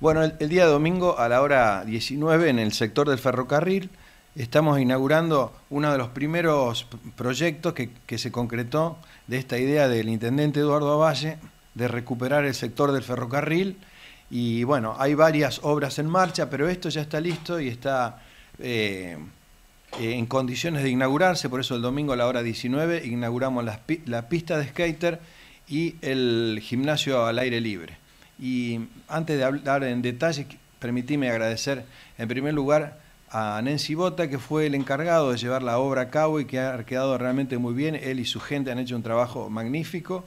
Bueno, el, día domingo a la hora 19 en el sector del ferrocarril estamos inaugurando uno de los primeros proyectos que, se concretó de esta idea del intendente Eduardo Valle de recuperar el sector del ferrocarril. Y bueno, hay varias obras en marcha, pero esto ya está listo y está eh, en condiciones de inaugurarse, por eso el domingo a la hora 19 inauguramos la pista de skater y el gimnasio al aire libre. Y antes de hablar en detalle, permitíme agradecer en primer lugar a Nancy Bota, que fue el encargado de llevar la obra a cabo y que ha quedado realmente muy bien. Él y su gente han hecho un trabajo magnífico.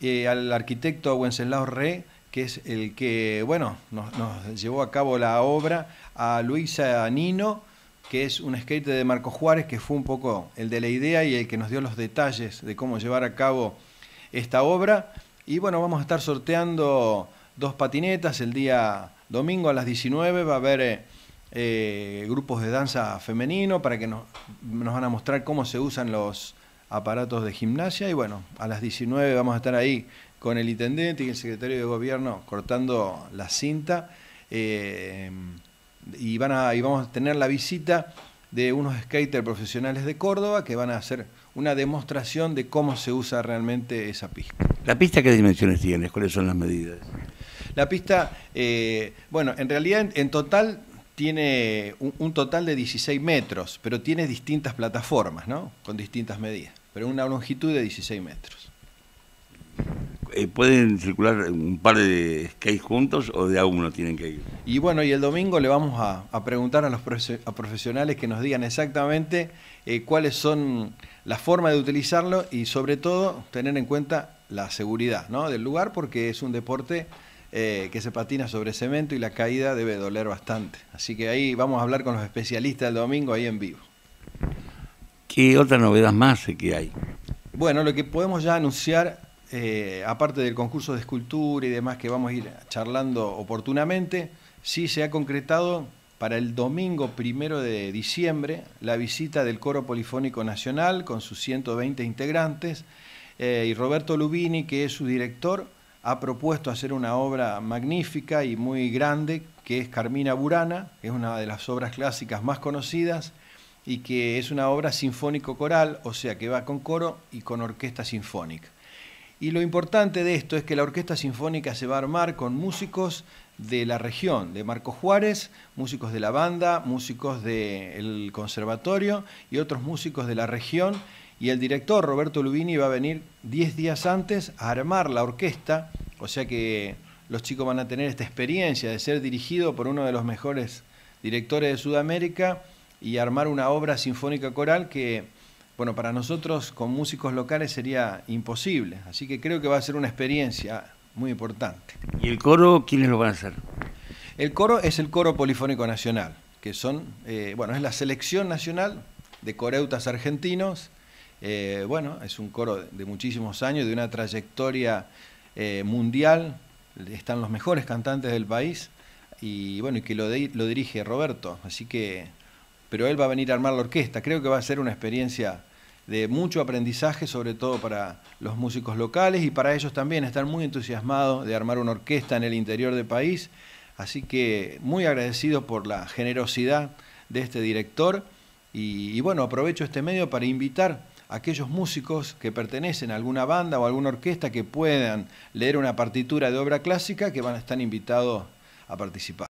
Eh, al arquitecto Wenceslao Re, que es el que, bueno, nos, llevó a cabo la obra. A Luisa Nino, que es un skater de Marco Juárez, que fue un poco el de la idea y el que nos dio los detalles de cómo llevar a cabo esta obra. Y bueno, vamos a estar sorteando dos patinetas. El día domingo a las 19 va a haber eh, eh, grupos de danza femenino para que nos, van a mostrar cómo se usan los aparatos de gimnasia. Y bueno, a las 19 vamos a estar ahí con el intendente y el secretario de gobierno cortando la cinta. Eh, y, van a, y vamos a tener la visita de unos skaters profesionales de Córdoba que van a hacer una demostración de cómo se usa realmente esa pista. ¿La pista qué dimensiones tiene? ¿Cuáles son las medidas? La pista, eh, bueno, en realidad en, total tiene un, total de 16 metros, pero tiene distintas plataformas, ¿no? Con distintas medidas, pero una longitud de 16 metros. Eh, ¿Pueden circular un par de skates juntos o de a uno tienen que ir? Y bueno, y el domingo le vamos a, preguntar a los profesionales que nos digan exactamente eh, cuáles son las formas de utilizarlo y sobre todo tener en cuenta la seguridad ¿no? del lugar porque es un deporte eh, que se patina sobre cemento y la caída debe doler bastante. Así que ahí vamos a hablar con los especialistas el domingo ahí en vivo. ¿Qué otra novedad más que hay? Bueno, lo que podemos ya anunciar, eh, aparte del concurso de escultura y demás que vamos a ir charlando oportunamente, sí se ha concretado para el domingo primero de diciembre la visita del Coro Polifónico Nacional con sus 120 integrantes eh, y Roberto Lubini, que es su director, ha propuesto hacer una obra magnífica y muy grande, que es Carmina Burana, es una de las obras clásicas más conocidas, y que es una obra sinfónico-coral, o sea que va con coro y con orquesta sinfónica. Y lo importante de esto es que la orquesta sinfónica se va a armar con músicos de la región, de Marco Juárez, músicos de la banda, músicos del conservatorio y otros músicos de la región y el director Roberto Lubini va a venir 10 días antes a armar la orquesta, o sea que los chicos van a tener esta experiencia de ser dirigido por uno de los mejores directores de Sudamérica y armar una obra sinfónica coral que, bueno, para nosotros con músicos locales sería imposible. Así que creo que va a ser una experiencia muy importante. ¿Y el coro quiénes lo van a hacer? El coro es el Coro Polifónico Nacional, que son, eh, bueno, es la selección nacional de coreutas argentinos eh, bueno, es un coro de muchísimos años, de una trayectoria eh, mundial, están los mejores cantantes del país y bueno, y que lo, lo dirige Roberto, así que, pero él va a venir a armar la orquesta, creo que va a ser una experiencia de mucho aprendizaje, sobre todo para los músicos locales y para ellos también. Están muy entusiasmados de armar una orquesta en el interior del país, así que muy agradecido por la generosidad de este director. Y bueno, aprovecho este medio para invitar aquellos músicos que pertenecen a alguna banda o alguna orquesta que puedan leer una partitura de obra clásica que van a estar invitados a participar.